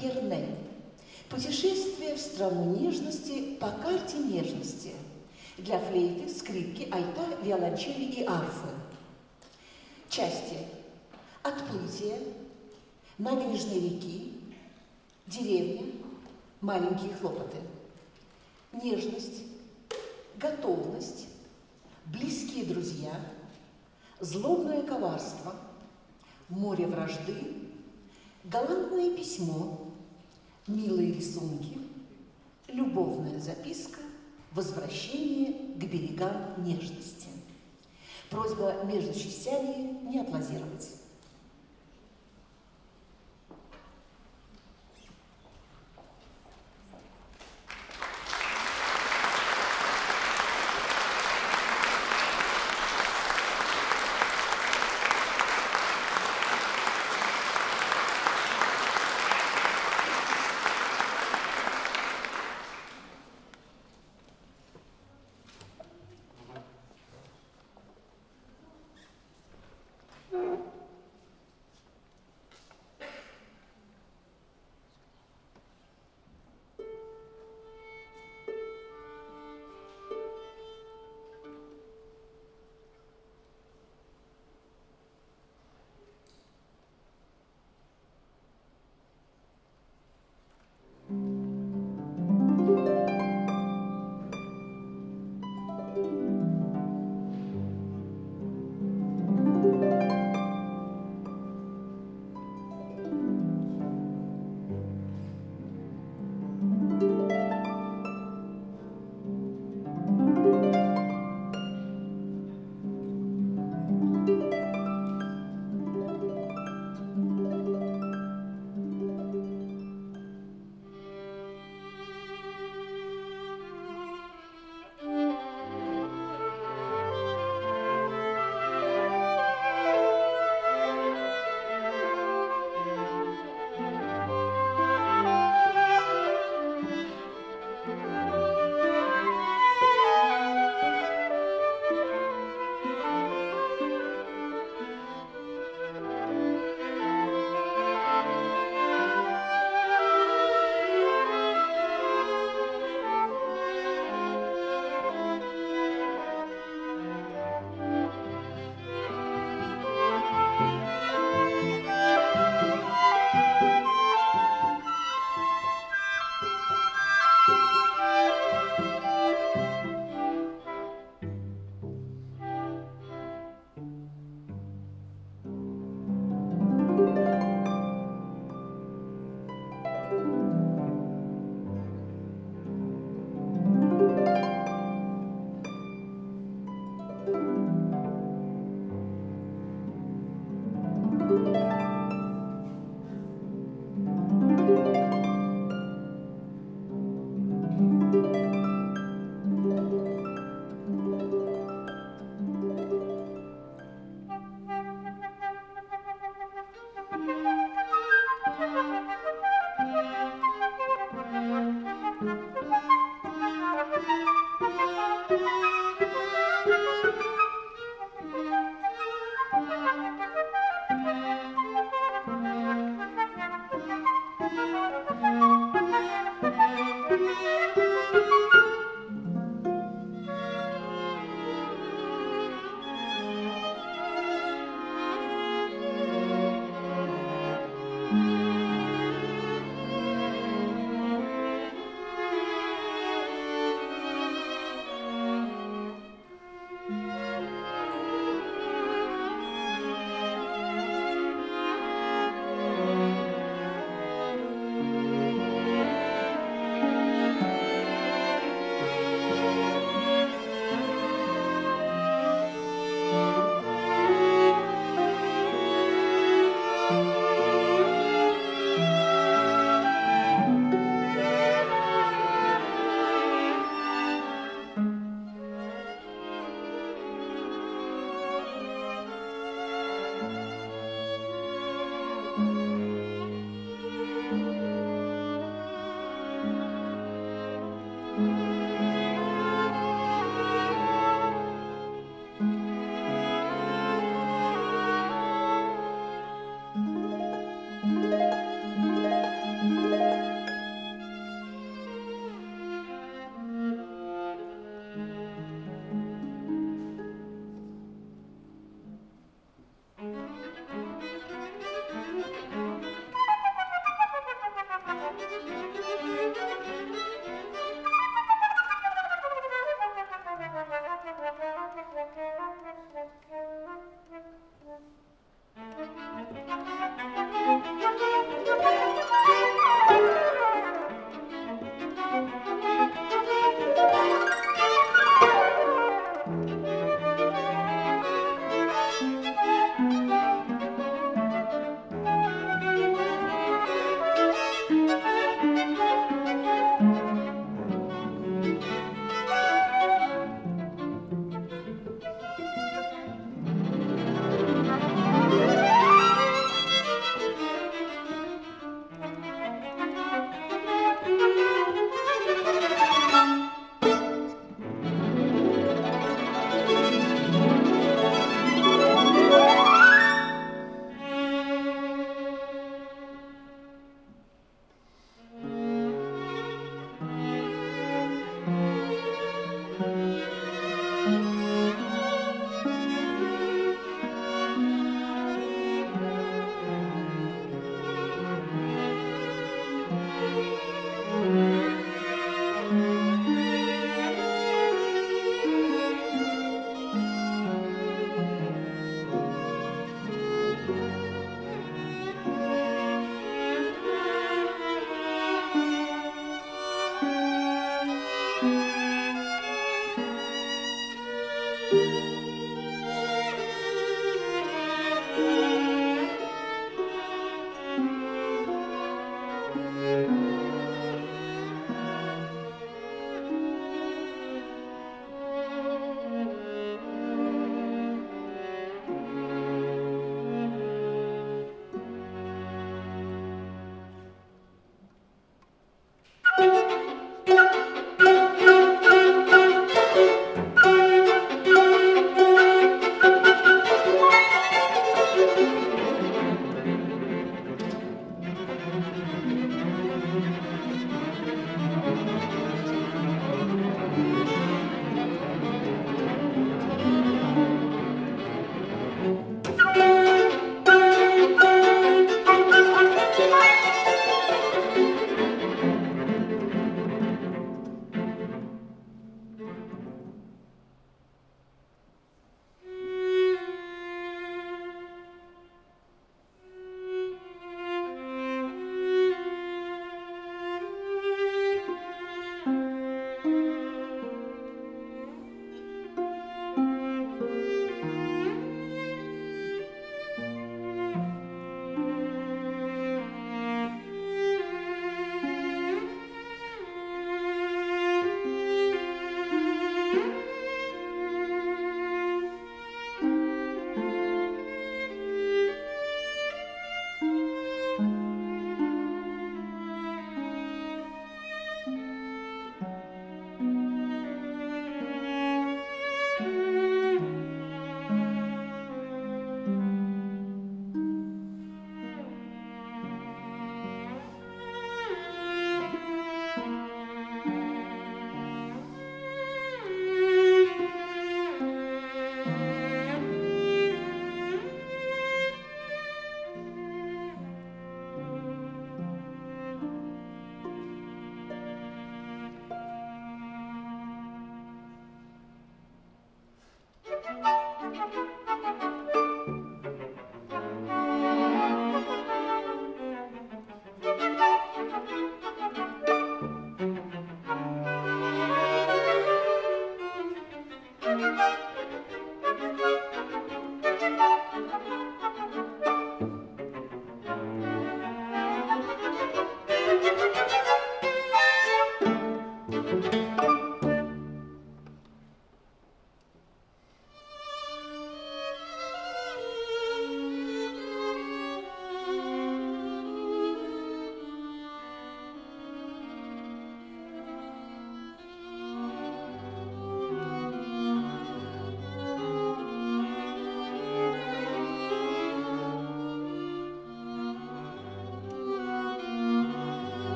Пьер Нель. Путешествие в страну нежности по карте нежности. Для флейты, скрипки, альта, виолончели и арфы. Части. Отплытие, набережной реки, деревня, маленькие хлопоты. Нежность, готовность, близкие друзья, злобное коварство, море вражды, галантное письмо, милые рисунки, любовная записка, возвращение к берегам нежности. Просьба между частями не аплодировать.